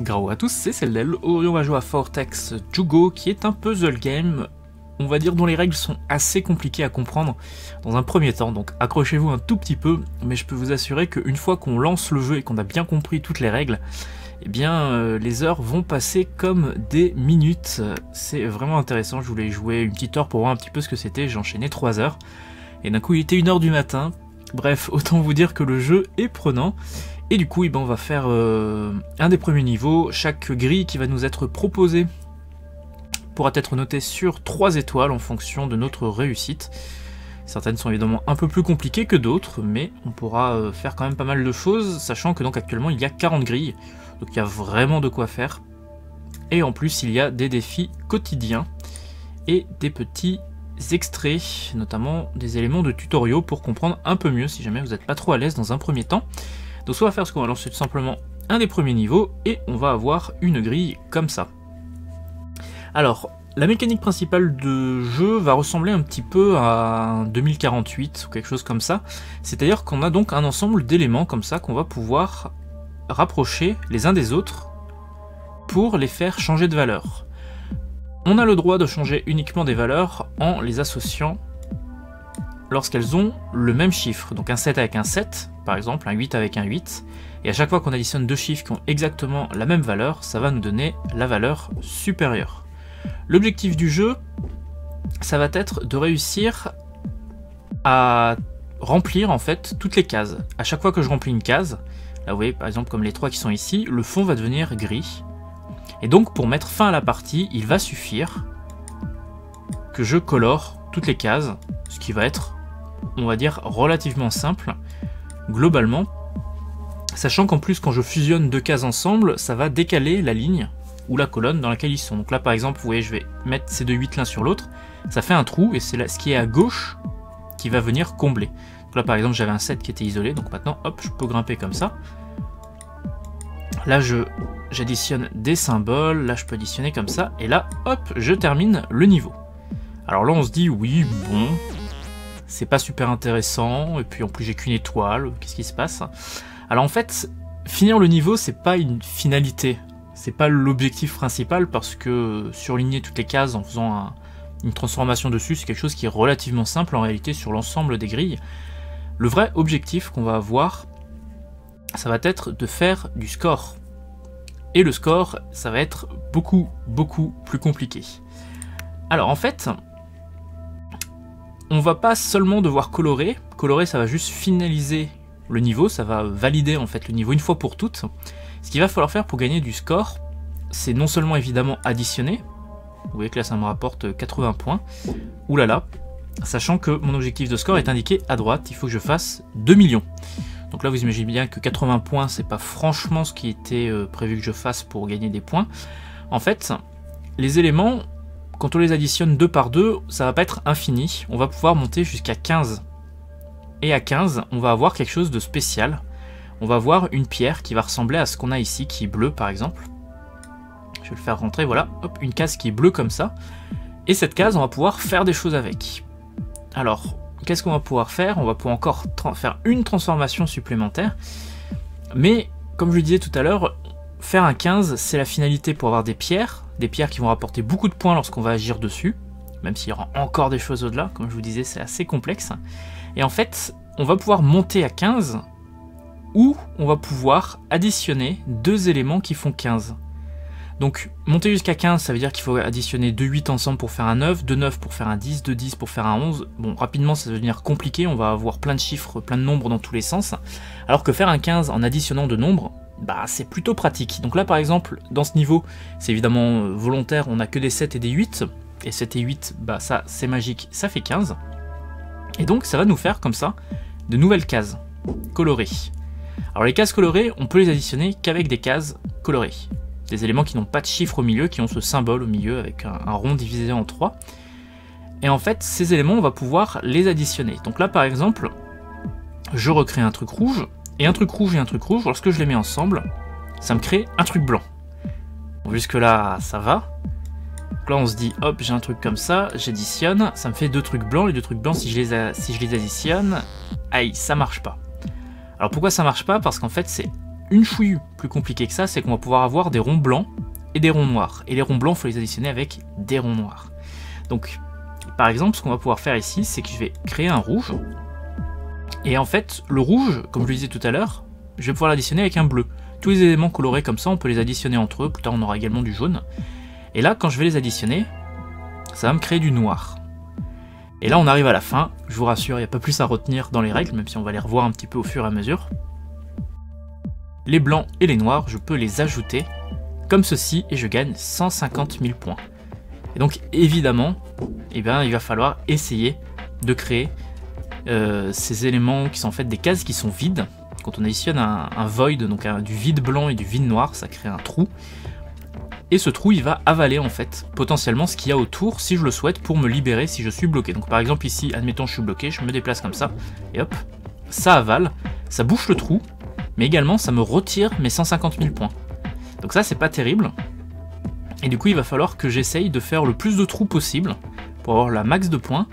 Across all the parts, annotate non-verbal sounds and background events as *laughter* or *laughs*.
Grau à tous, c'est Celdel. Aujourd'hui, on va jouer à Vortex Jugo, qui est un puzzle game, on va dire, dont les règles sont assez compliquées à comprendre dans un premier temps. Donc accrochez-vous un tout petit peu, mais je peux vous assurer qu'une fois qu'on lance le jeu et qu'on a bien compris toutes les règles, eh bien, euh, les heures vont passer comme des minutes. C'est vraiment intéressant. Je voulais jouer une petite heure pour voir un petit peu ce que c'était. J'ai enchaîné 3 heures. Et d'un coup, il était 1 heure du matin. Bref, autant vous dire que le jeu est prenant. Et du coup, eh ben, on va faire euh, un des premiers niveaux. Chaque grille qui va nous être proposée pourra être notée sur 3 étoiles en fonction de notre réussite. Certaines sont évidemment un peu plus compliquées que d'autres, mais on pourra euh, faire quand même pas mal de choses, sachant que donc actuellement il y a 40 grilles, donc il y a vraiment de quoi faire. Et en plus il y a des défis quotidiens et des petits extraits, notamment des éléments de tutoriaux pour comprendre un peu mieux si jamais vous n'êtes pas trop à l'aise dans un premier temps. Donc faire ce qu'on va lancer tout simplement un des premiers niveaux et on va avoir une grille comme ça. Alors, la mécanique principale de jeu va ressembler un petit peu à un 2048 ou quelque chose comme ça. C'est-à-dire qu'on a donc un ensemble d'éléments comme ça qu'on va pouvoir rapprocher les uns des autres pour les faire changer de valeur. On a le droit de changer uniquement des valeurs en les associant lorsqu'elles ont le même chiffre. Donc un 7 avec un 7, par exemple, un 8 avec un 8. Et à chaque fois qu'on additionne deux chiffres qui ont exactement la même valeur, ça va nous donner la valeur supérieure. L'objectif du jeu, ça va être de réussir à remplir en fait toutes les cases. À chaque fois que je remplis une case, là vous voyez par exemple comme les trois qui sont ici, le fond va devenir gris. Et donc pour mettre fin à la partie, il va suffire que je colore toutes les cases, ce qui va être, on va dire, relativement simple globalement. Sachant qu'en plus quand je fusionne deux cases ensemble, ça va décaler la ligne ou la colonne dans laquelle ils sont. Donc là par exemple, vous voyez, je vais mettre ces deux 8 l'un sur l'autre, ça fait un trou et c'est ce qui est à gauche qui va venir combler. Donc là par exemple, j'avais un 7 qui était isolé, donc maintenant hop, je peux grimper comme ça. Là je j'additionne des symboles, là je peux additionner comme ça, et là hop, je termine le niveau. Alors là on se dit oui, bon, c'est pas super intéressant, et puis en plus j'ai qu'une étoile, qu'est-ce qui se passe? Alors en fait, finir le niveau c'est pas une finalité, c'est pas l'objectif principal parce que surligner toutes les cases en faisant une transformation dessus, c'est quelque chose qui est relativement simple en réalité sur l'ensemble des grilles. Le vrai objectif qu'on va avoir, ça va être de faire du score. Et le score, ça va être beaucoup, beaucoup plus compliqué. Alors en fait, on va pas seulement devoir colorer. Colorer, ça va juste finaliser le niveau, ça va valider en fait le niveau une fois pour toutes. Ce qu'il va falloir faire pour gagner du score, c'est non seulement évidemment additionner, vous voyez que là ça me rapporte 80 points, oulala, sachant que mon objectif de score est indiqué à droite, il faut que je fasse 2 millions. Donc là vous imaginez bien que 80 points c'est pas franchement ce qui était euh, prévu que je fasse pour gagner des points. En fait, les éléments, quand on les additionne deux par deux, ça va pas être infini, on va pouvoir monter jusqu'à 15. Et à 15, on va avoir quelque chose de spécial, on va voir une pierre qui va ressembler à ce qu'on a ici, qui est bleu par exemple. Je vais le faire rentrer, voilà, hop, une case qui est bleue comme ça. Et cette case, on va pouvoir faire des choses avec. Alors, qu'est-ce qu'on va pouvoir faire? On va pouvoir encore faire une transformation supplémentaire. Mais, comme je le disais tout à l'heure, faire un 15, c'est la finalité pour avoir des pierres, des pierres qui vont rapporter beaucoup de points lorsqu'on va agir dessus, même s'il y aura encore des choses au-delà, comme je vous disais, c'est assez complexe. Et en fait, on va pouvoir monter à 15 où on va pouvoir additionner deux éléments qui font 15. Donc monter jusqu'à 15, ça veut dire qu'il faut additionner 2 8 ensemble pour faire un 9, 2 9 pour faire un 10, 2 10 pour faire un 11. Bon, rapidement, ça va devenir compliqué, on va avoir plein de chiffres, plein de nombres dans tous les sens. Alors que faire un 15 en additionnant de nombres, bah c'est plutôt pratique. Donc là par exemple, dans ce niveau, c'est évidemment euh, volontaire, on a que des 7 et des 8. Et 7 et 8, bah ça c'est magique, ça fait 15. Et donc ça va nous faire comme ça de nouvelles cases colorées. Alors les cases colorées, on peut les additionner qu'avec des cases colorées. Des éléments qui n'ont pas de chiffre au milieu, qui ont ce symbole au milieu avec un, rond divisé en trois. Et en fait, ces éléments, on va pouvoir les additionner. Donc là, par exemple, je recrée un truc rouge, et un truc rouge et un truc rouge, lorsque je les mets ensemble, ça me crée un truc blanc. Bon, jusque là, ça va. Donc là, on se dit, hop, j'ai un truc comme ça, j'additionne, ça me fait deux trucs blancs. Les deux trucs blancs, si je les, si je les additionne, aïe, ça marche pas. Alors pourquoi ça marche pas? Parce qu'en fait c'est une chouille plus compliquée que ça, c'est qu'on va pouvoir avoir des ronds blancs et des ronds noirs. Et les ronds blancs, il faut les additionner avec des ronds noirs. Donc, par exemple, ce qu'on va pouvoir faire ici, c'est que je vais créer un rouge. Et en fait, le rouge, comme je le disais tout à l'heure, je vais pouvoir l'additionner avec un bleu. Tous les éléments colorés comme ça, on peut les additionner entre eux. Plus tard, on aura également du jaune. Et là, quand je vais les additionner, ça va me créer du noir. Et là, on arrive à la fin. Je vous rassure, il n'y a pas plus à retenir dans les règles, même si on va les revoir un petit peu au fur et à mesure. Les blancs et les noirs, je peux les ajouter comme ceci et je gagne 150 000 points. Et donc, évidemment, eh bien, il va falloir essayer de créer euh, ces éléments qui sont en fait des cases qui sont vides. Quand on additionne un, void, donc du vide blanc et du vide noir, ça crée un trou. Et ce trou, il va avaler en fait potentiellement ce qu'il y a autour si je le souhaite pour me libérer si je suis bloqué. Donc par exemple ici, admettons je suis bloqué, je me déplace comme ça, et hop, ça avale, ça bouche le trou, mais également ça me retire mes 150 000 points. Donc ça c'est pas terrible. Et du coup il va falloir que j'essaye de faire le plus de trous possible pour avoir la max de points,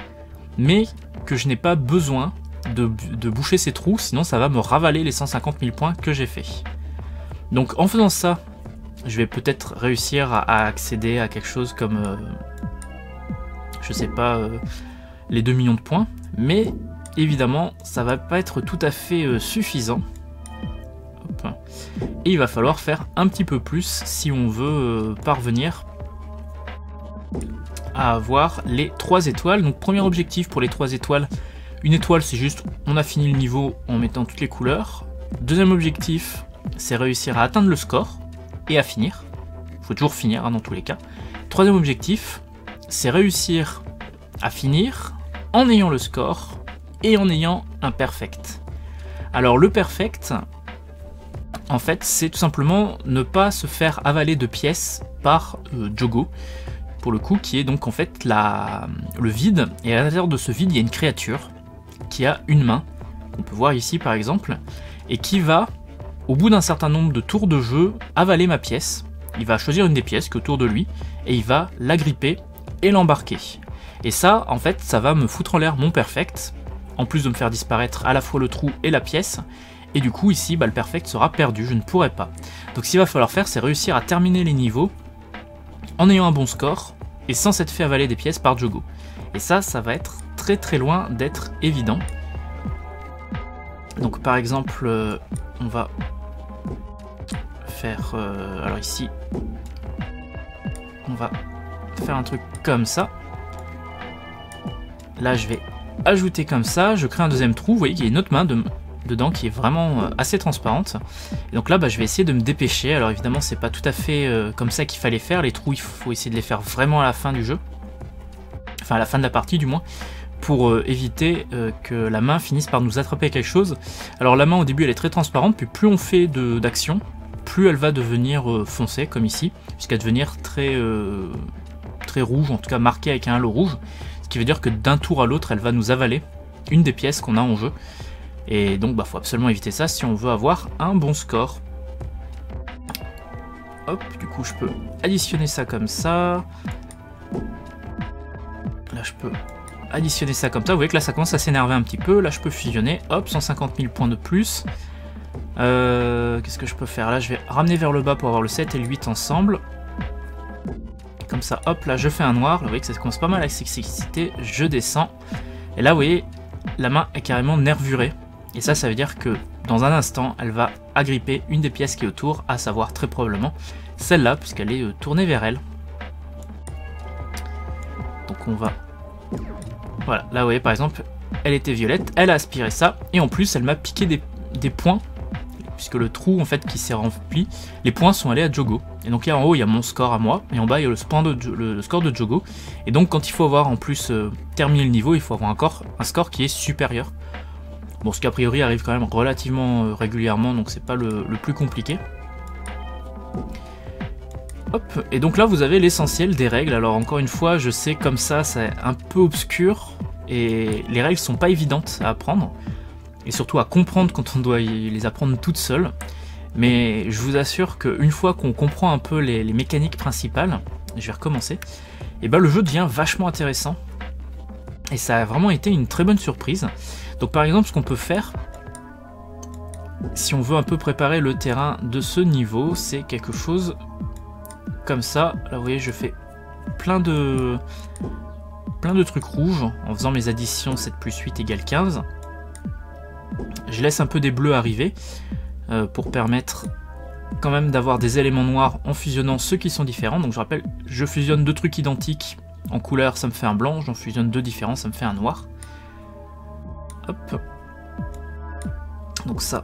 mais que je n'ai pas besoin de, boucher ces trous, sinon ça va me ravaler les 150 000 points que j'ai fait. Donc en faisant ça, je vais peut-être réussir à, accéder à quelque chose comme, euh, je sais pas, euh, les 2 millions de points, mais évidemment ça va pas être tout à fait euh, suffisant. Et il va falloir faire un petit peu plus si on veut parvenir à avoir les 3 étoiles. Donc premier objectif pour les 3 étoiles, une étoile c'est juste on a fini le niveau en mettant toutes les couleurs. Deuxième objectif, c'est réussir à atteindre le score et à finir. Faut toujours finir hein, dans tous les cas. Troisième objectif, c'est réussir à finir en ayant le score et en ayant un perfect. Alors le perfect, en fait, c'est tout simplement ne pas se faire avaler de pièces par euh, Jogo pour le coup, qui est donc en fait la, le vide, et à l'intérieur de ce vide, il y a une créature qui a une main, qu'on peut voir ici par exemple, et qui va, au bout d'un certain nombre de tours de jeu, avaler ma pièce. Il va choisir une des pièces qui est autour de lui, et il va l'agripper et l'embarquer. Et ça, en fait, ça va me foutre en l'air mon perfect, en plus de me faire disparaître à la fois le trou et la pièce, et du coup ici, bah, le perfect sera perdu, je ne pourrai pas. Donc ce qu'il va falloir faire, c'est réussir à terminer les niveaux en ayant un bon score et sans s'être fait avaler des pièces par Jogo. Et ça, ça va être très très loin d'être évident. Donc par exemple, euh, on va faire... Euh, alors ici, on va faire un truc comme ça. Là, je vais ajouter comme ça, je crée un deuxième trou, vous voyez qu'il y a une autre main de, dedans qui est vraiment euh, assez transparente. Et donc là, bah, je vais essayer de me dépêcher. Alors évidemment, c'est pas tout à fait euh, comme ça qu'il fallait faire. Les trous, il faut essayer de les faire vraiment à la fin du jeu. Enfin, à la fin de la partie, du moins. Pour euh, éviter que la main finisse par nous attraper quelque chose. Alors la main, au début, elle est très transparente. Puis plus on fait d'action, plus elle va devenir foncée, comme ici. Jusqu'à devenir très, très rouge, en tout cas marquée avec un halo rouge. Ce qui veut dire que d'un tour à l'autre, elle va nous avaler une des pièces qu'on a en jeu. Et donc, bah, faut absolument éviter ça si on veut avoir un bon score. Hop, du coup, je peux additionner ça comme ça. Là, je peux additionner ça comme ça. Vous voyez que là, ça commence à s'énerver un petit peu. Là, je peux fusionner. Hop, 150 000 points de plus. Euh, qu'est-ce que je peux faire? Là, je vais ramener vers le bas pour avoir le 7 et le 8 ensemble. Comme ça, hop, là, je fais un noir. vous voyez que ça commence pas mal à s'exciter. Je descends. Et là, vous voyez, la main est carrément nervurée. Et ça, ça veut dire que dans un instant, elle va agripper une des pièces qui est autour, à savoir très probablement celle-là, puisqu'elle est euh, tournée vers elle. Donc on va... Voilà, là vous voyez par exemple, elle était violette, elle a aspiré ça, et en plus elle m'a piqué des, points, puisque le trou en fait qui s'est rempli, les points sont allés à Jogo. Et donc là en haut il y a mon score à moi, et en bas il y a le, score de Jogo. Et donc quand il faut avoir en plus euh, terminé le niveau, il faut avoir encore un score qui est supérieur. Bon, ce qui a priori arrive quand même relativement euh, régulièrement, donc c'est pas le, plus compliqué. Hop, et donc là vous avez l'essentiel des règles. Alors encore une fois, je sais comme ça, c'est un peu obscur, et les règles sont pas évidentes à apprendre, et surtout à comprendre quand on doit les apprendre toutes seules. Mais je vous assure qu'une fois qu'on comprend un peu les, mécaniques principales, je vais recommencer, et ben le jeu devient vachement intéressant. Et ça a vraiment été une très bonne surprise. Donc par exemple, ce qu'on peut faire, si on veut un peu préparer le terrain de ce niveau, c'est quelque chose comme ça. Là, vous voyez, je fais plein de, trucs rouges en faisant mes additions 7 plus 8 égale 15. Je laisse un peu des bleus arriver euh, pour permettre quand même d'avoir des éléments noirs en fusionnant ceux qui sont différents. Donc je rappelle, je fusionne deux trucs identiques en couleur, ça me fait un blanc. J'en fusionne deux différents, ça me fait un noir. Donc ça,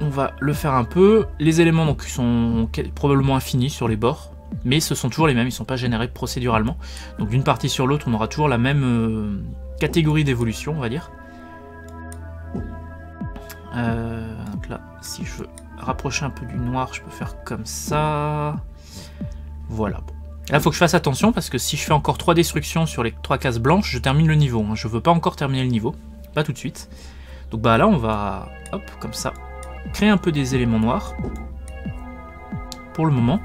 on va le faire un peu. Les éléments donc sont probablement infinis sur les bords, mais ce sont toujours les mêmes, ils ne sont pas générés procéduralement. Donc d'une partie sur l'autre, on aura toujours la même euh, catégorie d'évolution, on va dire. Euh, donc là, si je veux rapprocher un peu du noir, je peux faire comme ça. Voilà. Là, il faut que je fasse attention parce que si je fais encore 3 destructions sur les 3 cases blanches, je termine le niveau. Hein. Je veux pas encore terminer le niveau, pas tout de suite. Donc bah là, on va, hop, comme ça, créer un peu des éléments noirs. Pour le moment.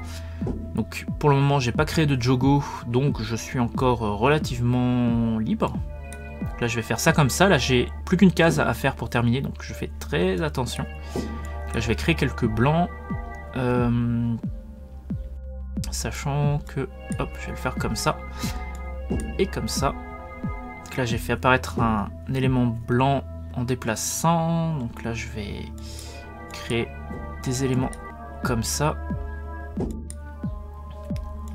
Donc pour le moment, j'ai pas créé de Jogo, donc je suis encore relativement libre. là, je vais faire ça comme ça. Là, j'ai plus qu'une case à faire pour terminer, donc je fais très attention. Là, je vais créer quelques blancs. Euh, sachant que, hop, je vais le faire comme ça. Et comme ça. Donc là, j'ai fait apparaître un élément blanc en déplaçant. Donc là, je vais créer des éléments comme ça.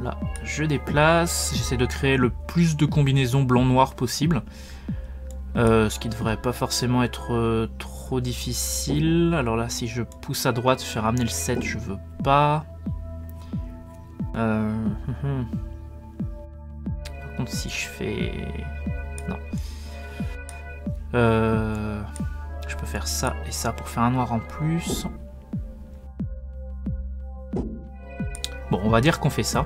Là, je déplace. J'essaie de créer le plus de combinaisons blanc-noir possible. Euh, ce qui devrait pas forcément être euh, trop difficile. Alors là, si je pousse à droite, je vais ramener le 7, je veux pas. Euh, hum, hum. Par contre, si je fais... Euh, je peux faire ça et ça pour faire un noir en plus. Bon, on va dire qu'on fait ça.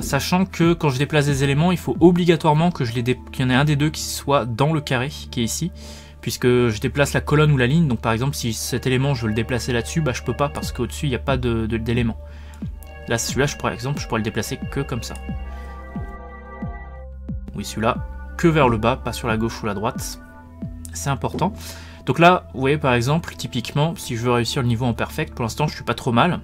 Sachant que quand je déplace des éléments, il faut obligatoirement que je les qu'il y en ait un des deux qui soit dans le carré qui est ici. Puisque je déplace la colonne ou la ligne, donc par exemple si cet élément je veux le déplacer là-dessus, bah je peux pas parce qu'au-dessus il n'y a pas d'élément. Là celui-là, par exemple, je pourrais le déplacer que comme ça. Oui, celui-là, que vers le bas, pas sur la gauche ou la droite. C'est important. Donc là, vous voyez par exemple, typiquement, si je veux réussir le niveau en perfect, pour l'instant je suis pas trop mal.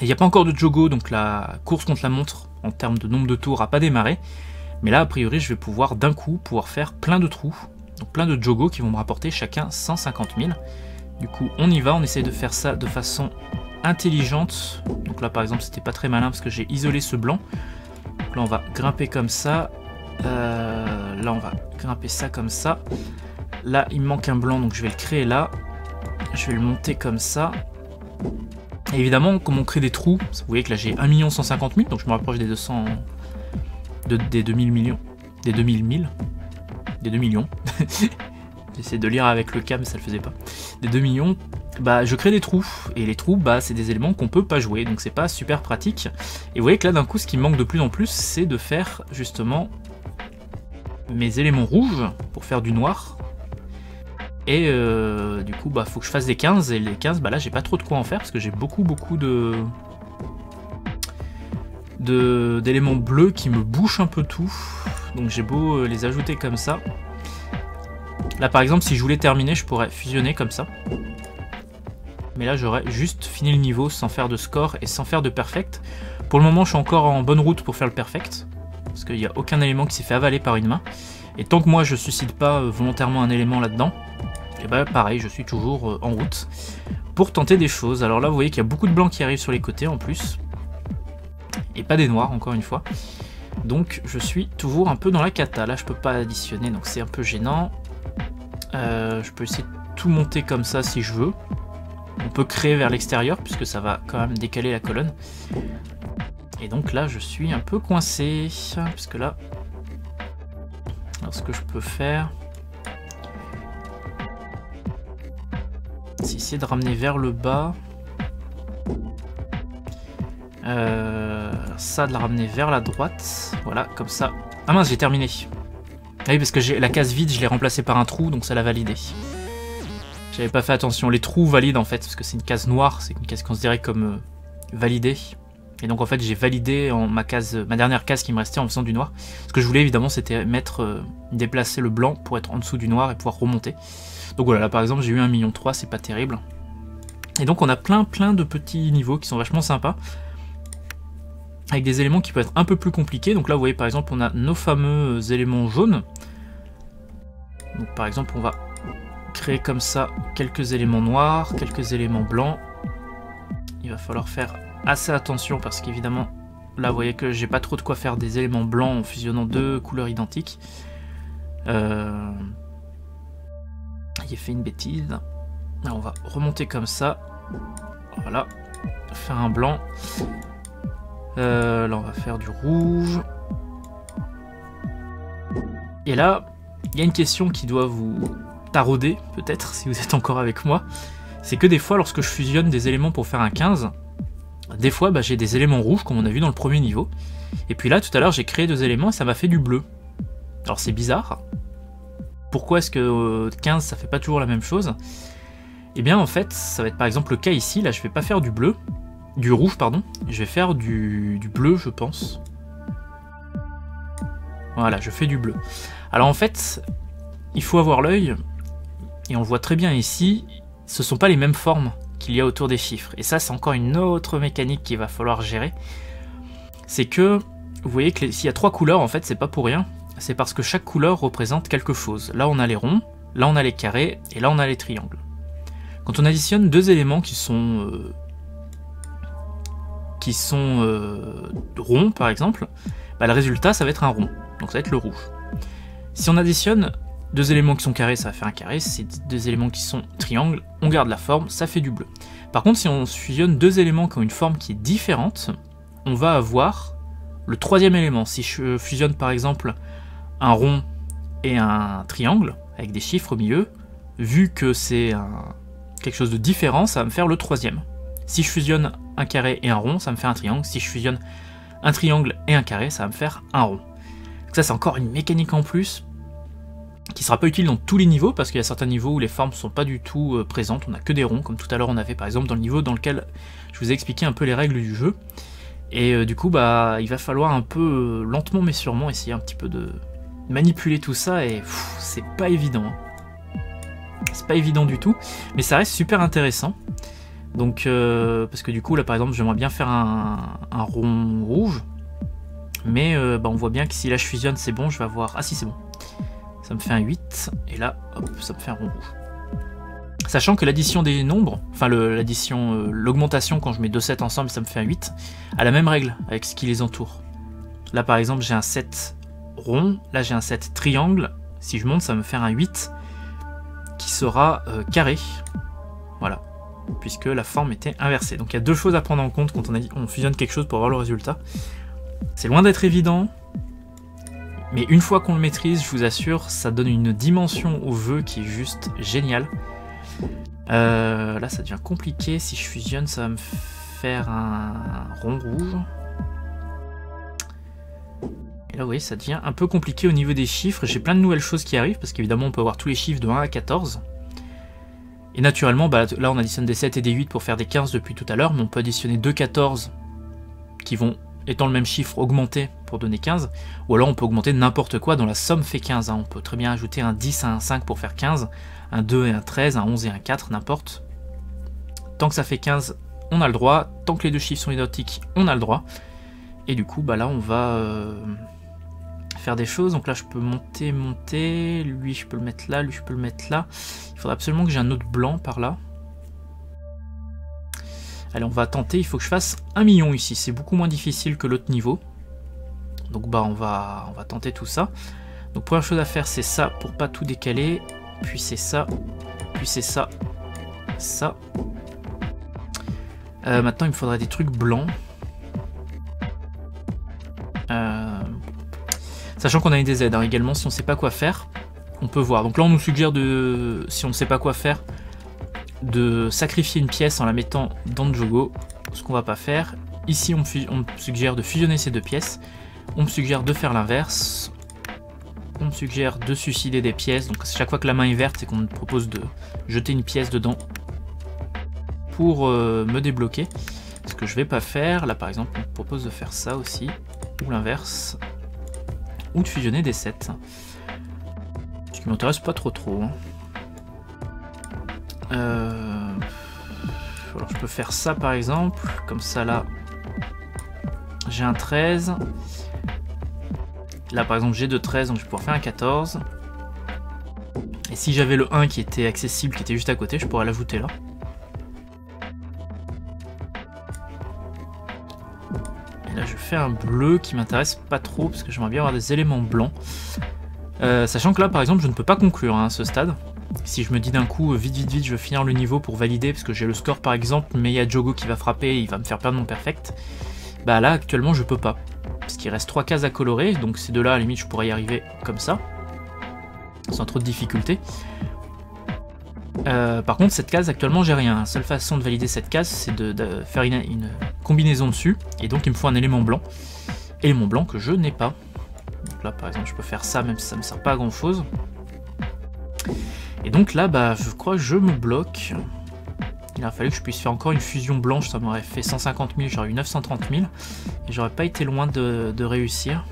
Il n'y a pas encore de Jogo, donc la course contre la montre en termes de nombre de tours a pas démarré. Mais là, a priori, je vais pouvoir d'un coup pouvoir faire plein de trous, donc plein de Jogo qui vont me rapporter chacun 150 000. Du coup, on y va, on essaye de faire ça de façon intelligente. Donc là, par exemple, c'était pas très malin parce que j'ai isolé ce blanc. Là, on va grimper comme ça. Euh, là, on va grimper ça comme ça. Là, il me manque un blanc, donc je vais le créer là. Je vais le monter comme ça. Et évidemment, comme on crée des trous, vous voyez que là j'ai 1 150 000, donc je me rapproche des 200... des 2000 millions. Des 2000 000. Des 2 millions. *laughs* J'essaie de lire avec le cam, ça le faisait pas. Des 2 millions, bah je crée des trous. Et les trous, bah c'est des éléments qu'on peut pas jouer, donc c'est pas super pratique. Et vous voyez que là d'un coup, ce qui me manque de plus en plus, c'est de faire justement mes éléments rouges pour faire du noir. Et euh, du coup, bah, faut que je fasse des 15. Et les 15, bah là, j'ai pas trop de quoi en faire parce que j'ai beaucoup, beaucoup de d'éléments bleus qui me bouchent un peu tout. Donc j'ai beau euh, les ajouter comme ça. Là, par exemple, si je voulais terminer, je pourrais fusionner comme ça. Mais là, j'aurais juste fini le niveau sans faire de score et sans faire de perfect. Pour le moment, je suis encore en bonne route pour faire le perfect parce qu'il n'y a aucun élément qui s'est fait avaler par une main. Et tant que moi je suscite pas euh, volontairement un élément là-dedans, et bah pareil, je suis toujours euh, en route pour tenter des choses. Alors là, vous voyez qu'il y a beaucoup de blancs qui arrivent sur les côtés en plus. Et pas des noirs, encore une fois. Donc je suis toujours un peu dans la cata. Là, je peux pas additionner, donc c'est un peu gênant. Euh, je peux essayer de tout monter comme ça si je veux. On peut créer vers l'extérieur, puisque ça va quand même décaler la colonne. Et donc là, je suis un peu coincé, parce que là, alors ce que je peux faire, c'est essayer de ramener vers le bas. Euh, ça, de la ramener vers la droite. Voilà, comme ça. Ah mince, j'ai terminé. Ah oui, parce que la case vide, je l'ai remplacée par un trou, donc ça l'a validé. J'avais pas fait attention. Les trous valident en fait, parce que c'est une case noire, c'est une case considérée comme euh, validée. Et donc en fait j'ai validé en ma case, ma dernière case qui me restait en faisant du noir. Ce que je voulais évidemment c'était mettre, euh, déplacer le blanc pour être en dessous du noir et pouvoir remonter. Donc voilà, là par exemple j'ai eu 1,3 million, c'est pas terrible. Et donc on a plein plein de petits niveaux qui sont vachement sympas. Avec des éléments qui peuvent être un peu plus compliqués. Donc là vous voyez par exemple on a nos fameux éléments jaunes. Donc par exemple on va créer comme ça quelques éléments noirs, quelques éléments blancs. Il va falloir faire assez attention parce qu'évidemment, là vous voyez que j'ai pas trop de quoi faire des éléments blancs en fusionnant deux couleurs identiques. Euh... J'ai fait une bêtise. Alors on va remonter comme ça. Voilà. Faire un blanc. Euh, là on va faire du rouge. Et là, il y a une question qui doit vous tarauder, peut-être, si vous êtes encore avec moi. C'est que des fois, lorsque je fusionne des éléments pour faire un 15, des fois, bah, j'ai des éléments rouges, comme on a vu dans le premier niveau. Et puis là, tout à l'heure, j'ai créé deux éléments et ça m'a fait du bleu. Alors c'est bizarre. Pourquoi est-ce que 15, euh, ça fait pas toujours la même chose? Eh bien, en fait, ça va être par exemple le cas ici. Là, je vais pas faire du bleu. Du rouge, pardon. Je vais faire du bleu, je pense. Voilà, je fais du bleu. Alors en fait, il faut avoir l'œil, et on voit très bien ici, ce sont pas les mêmes formes qu'il y a autour des chiffres. Et ça, c'est encore une autre mécanique qu'il va falloir gérer. C'est que, vous voyez que s'il y a trois couleurs, en fait, c'est pas pour rien. C'est parce que chaque couleur représente quelque chose. Là, on a les ronds, là, on a les carrés, et là, on a les triangles. Quand on additionne deux éléments qui sont... Euh, qui sont euh, ronds, par exemple, bah, le résultat, ça va être un rond. Donc ça va être le rouge. Si on additionne deux éléments qui sont carrés, ça va faire un carré. C'est deux éléments qui sont triangles, on garde la forme, ça fait du bleu. Par contre, si on fusionne deux éléments qui ont une forme qui est différente, on va avoir le troisième élément. Si je fusionne par exemple un rond et un triangle, avec des chiffres au milieu, vu que c'est quelque chose de différent, ça va me faire le troisième. Si je fusionne un carré et un rond, ça me fait un triangle. Si je fusionne un triangle et un carré, ça va me faire un rond. Ça c'est encore une mécanique en plus qui sera pas utile dans tous les niveaux parce qu'il y a certains niveaux où les formes sont pas du tout euh, présentes, on a que des ronds, comme tout à l'heure on avait par exemple dans le niveau dans lequel je vous ai expliqué un peu les règles du jeu. Et euh, du coup bah il va falloir un peu euh, lentement mais sûrement essayer un petit peu de manipuler tout ça et c'est pas évident. Hein. C'est pas évident du tout, mais ça reste super intéressant. Donc parce que du coup là par exemple j'aimerais bien faire un, rond rouge, mais bah, on voit bien que si là je fusionne c'est bon, je vais avoir... Ah si c'est bon ça me fait un 8, et là, hop, ça me fait un rond rouge. Sachant que l'addition des nombres, enfin l'addition, euh, l'augmentation quand je mets deux 7 ensemble, ça me fait un 8, a la même règle avec ce qui les entoure. Là par exemple j'ai un 7 rond, là j'ai un 7 triangle, si je monte ça me faire un 8 qui sera euh, carré. Voilà, puisque la forme était inversée. Donc il y a deux choses à prendre en compte quand on, on fusionne quelque chose pour avoir le résultat. C'est loin d'être évident, mais une fois qu'on le maîtrise, je vous assure, ça donne une dimension au jeu qui est juste géniale. Euh, là, ça devient compliqué. Si je fusionne, ça va me faire un rond rouge. Et là, vous voyez, ça devient un peu compliqué au niveau des chiffres. J'ai plein de nouvelles choses qui arrivent, parce qu'évidemment, on peut avoir tous les chiffres de 1 à 14. Et naturellement, bah, là, on additionne des 7 et des 8 pour faire des 15 depuis tout à l'heure, mais on peut additionner deux 14 qui vont étant le même chiffre, augmenter pour donner 15, ou alors on peut augmenter n'importe quoi dont la somme fait 15. Hein. On peut très bien ajouter un 10 à un 5 pour faire 15, un 2 et un 13, un 11 et un 4, n'importe. Tant que ça fait 15, on a le droit. Tant que les deux chiffres sont identiques, on a le droit. Et du coup, bah là, on va euh, faire des choses. Donc là, je peux monter, monter. Lui, je peux le mettre là. Lui, je peux le mettre là. Il faudrait absolument que j'ai un autre blanc par là. Allez, on va tenter, il faut que je fasse un million ici, c'est beaucoup moins difficile que l'autre niveau. Donc bah on va, on va tenter tout ça. Donc première chose à faire c'est ça pour pas tout décaler, puis c'est ça, puis c'est ça, ça. Euh, maintenant il me faudrait des trucs blancs. Euh, sachant qu'on a des aides hein, également, si on sait pas quoi faire, on peut voir. Donc là on nous suggère de, si on ne sait pas quoi faire, de sacrifier une pièce en la mettant dans le Jogo, ce qu'on va pas faire. Ici, on me, suggère de fusionner ces deux pièces. On me suggère de faire l'inverse. On me suggère de suicider des pièces. Donc chaque fois que la main est verte, c'est qu'on me propose de jeter une pièce dedans pour euh, me débloquer. Ce que je vais pas faire, là par exemple, on me propose de faire ça aussi, ou l'inverse, ou de fusionner des 7. Ce qui m'intéresse pas trop trop. Hein. Euh, alors je peux faire ça par exemple, comme ça là, j'ai un 13. Là par exemple j'ai 2 13, donc je vais pouvoir faire un 14. Et si j'avais le 1 qui était accessible, qui était juste à côté, je pourrais l'ajouter là. Et là je fais un bleu qui m'intéresse pas trop, parce que j'aimerais bien avoir des éléments blancs. Euh, sachant que là par exemple je ne peux pas conclure hein, ce stade. Si je me dis d'un coup, vite vite vite, je veux finir le niveau pour valider, parce que j'ai le score par exemple, mais il y a Jogo qui va frapper, et il va me faire perdre mon perfect. Bah là actuellement je peux pas. Parce qu'il reste 3 cases à colorer, donc ces deux-là à la limite je pourrais y arriver comme ça sans trop de difficultés. Euh, par contre, cette case, actuellement, j'ai rien. La seule façon de valider cette case, c'est de, faire une, combinaison dessus. Et donc, il me faut un élément blanc. Élément blanc que je n'ai pas. Donc là, par exemple, je peux faire ça, même si ça ne me sert pas à grand-chose. Et donc là, bah, je crois que je me bloque. Il a fallu que je puisse faire encore une fusion blanche, ça m'aurait fait 150 000, j'aurais eu 930 000. Et j'aurais pas été loin de réussir.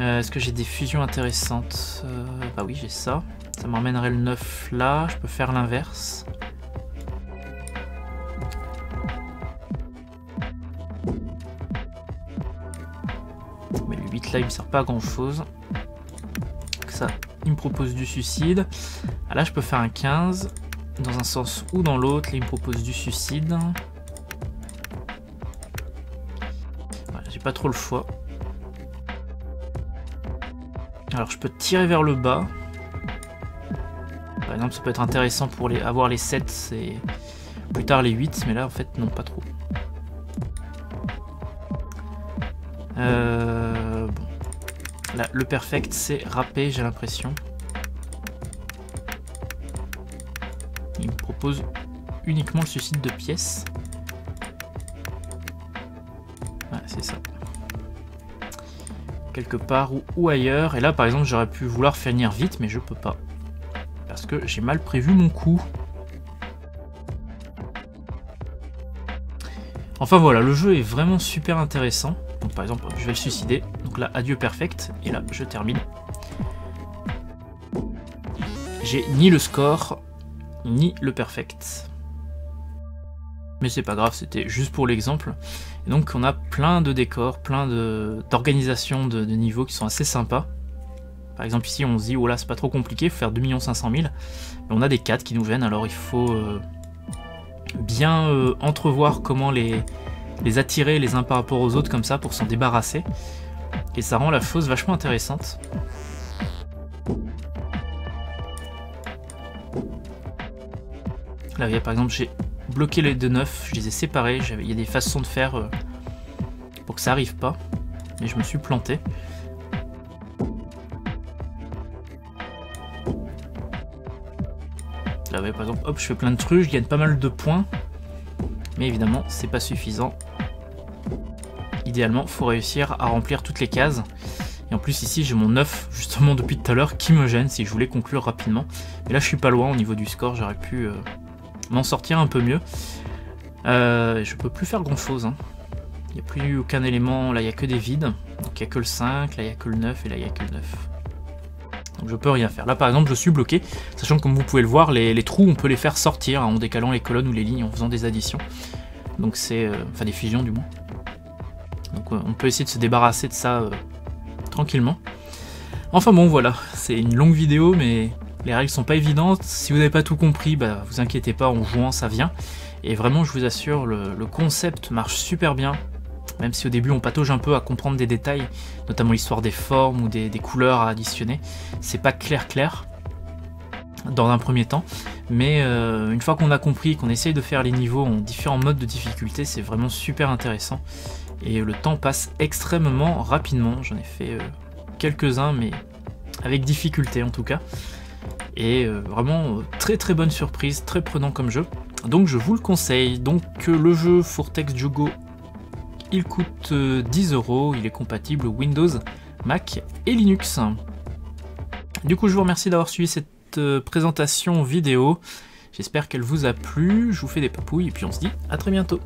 Euh, est-ce que j'ai des fusions intéressantes? Euh, Bah oui, j'ai ça. Ça m'emmènerait le 9 là. Je peux faire l'inverse. Mais le 8 là, il me sert pas à grand chose. Il me propose du suicide. Ah, là, je peux faire un 15 dans un sens ou dans l'autre. Il me propose du suicide. j'ai pas trop le choix. Alors je peux tirer vers le bas. Par exemple, ça peut être intéressant pour les, avoir les 7 et plus tard les 8, mais là en fait non pas trop. Le perfect c'est râpé, j'ai l'impression. Il me propose uniquement le suicide de pièces. Ouais, c'est ça quelque part ou, ailleurs. Et là, par exemple, j'aurais pu vouloir finir vite, mais je peux pas. Parce que j'ai mal prévu mon coup. Enfin voilà, le jeu est vraiment super intéressant. Donc par exemple, je vais le suicider. Adieu perfect. Et là, je termine. J'ai ni le score, ni le perfect. Mais c'est pas grave, c'était juste pour l'exemple. donc on a plein de décors, plein d'organisations de, niveaux qui sont assez sympas. Par exemple ici on se dit, oh là c'est pas trop compliqué, faut faire 2 500 000. Mais on a des 4 qui nous viennent, alors il faut euh, bien euh, entrevoir comment les attirer les uns par rapport aux autres comme ça pour s'en débarrasser. Et ça rend la chose vachement intéressante. Là, par exemple, j'ai bloquer les deux neufs, je les ai séparés, il y a des façons de faire euh, pour que ça arrive pas, mais je me suis planté. Là, par exemple, hop, je fais plein de trucs, je gagne pas mal de points, mais évidemment, c'est pas suffisant. Idéalement, faut réussir à remplir toutes les cases. Et en plus ici j'ai mon 9 justement depuis tout à l'heure qui me gêne si je voulais conclure rapidement. Mais là je suis pas loin au niveau du score, j'aurais pu euh, m'en sortir un peu mieux. Euh, je peux plus faire grand chose. Hein. Il n'y a plus aucun élément, là il n'y a que des vides. Donc il n'y a que le 5, là il n'y a que le 9 et là il n'y a que le 9. Donc je peux rien faire. Là par exemple je suis bloqué, sachant que comme vous pouvez le voir, les, trous on peut les faire sortir hein, en décalant les colonnes ou les lignes en faisant des additions. Donc c'est... Euh, enfin des fusions du moins. Donc on peut essayer de se débarrasser de ça euh, tranquillement. Enfin bon voilà, c'est une longue vidéo mais les règles sont pas évidentes. Si vous n'avez pas tout compris, bah, vous inquiétez pas, en jouant ça vient. Et vraiment, je vous assure, le, concept marche super bien. Même si au début on patauge un peu à comprendre des détails, notamment l'histoire des formes ou des, couleurs à additionner, c'est pas clair clair dans un premier temps. Mais euh, une fois qu'on a compris, qu'on essaye de faire les niveaux en différents modes de difficulté, c'est vraiment super intéressant. Et le temps passe extrêmement rapidement. J'en ai fait euh, quelques-uns, mais avec difficulté en tout cas. Et euh, vraiment très très bonne surprise, très prenant comme jeu. Donc je vous le conseille. Donc euh, le jeu Fortex Jugo, il coûte 10 euh, euros, il est compatible Windows, Mac et Linux. Du coup je vous remercie d'avoir suivi cette présentation vidéo. J'espère qu'elle vous a plu, je vous fais des papouilles et puis on se dit à très bientôt.